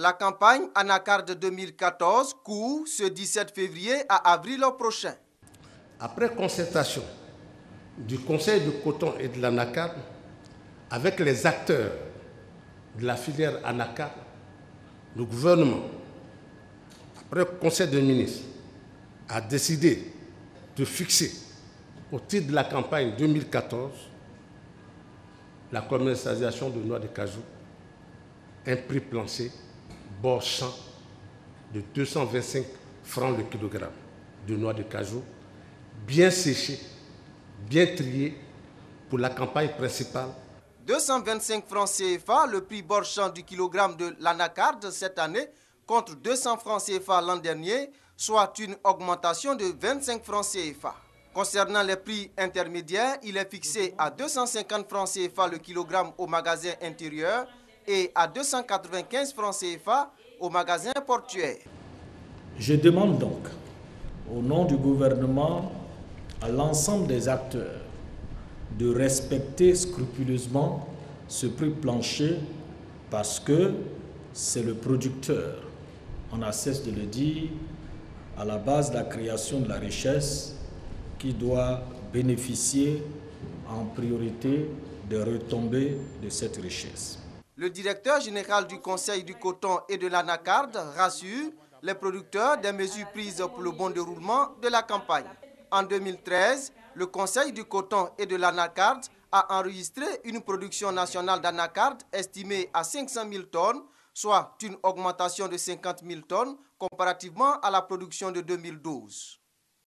La campagne Anacarde 2014 court ce 17 février à avril prochain. Après concertation du Conseil du coton et de l'anacarde avec les acteurs de la filière anacarde, le gouvernement, après Conseil des ministres, a décidé de fixer au titre de la campagne 2014 la commercialisation de noix de cajou, un prix plancher bord champ de 225 francs le kilogramme de noix de cajou, bien séchée, bien triée pour la campagne principale. 225 francs CFA, le prix bord champ du kilogramme de l'anacarde cette année, contre 200 francs CFA l'an dernier, soit une augmentation de 25 francs CFA. Concernant les prix intermédiaires, il est fixé à 250 francs CFA le kilogramme au magasin intérieur et à 295 francs CFA au magasin portuaire. Je demande donc, au nom du gouvernement, à l'ensemble des acteurs de respecter scrupuleusement ce prix plancher parce que c'est le producteur, on a cesse de le dire, à la base de la création de la richesse qui doit bénéficier en priorité des retombées de cette richesse. Le directeur général du Conseil du coton et de l'anacarde rassure les producteurs des mesures prises pour le bon déroulement de la campagne. En 2013, le Conseil du coton et de l'anacarde a enregistré une production nationale d'anacarde estimée à 500 000 tonnes, soit une augmentation de 50 000 tonnes comparativement à la production de 2012.